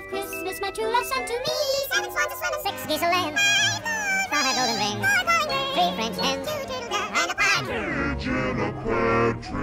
Of Christmas, my true love sent to me. Seven swans a swim, six geese a laying, five golden rings, three French hens, and a partridge. In a pear tree.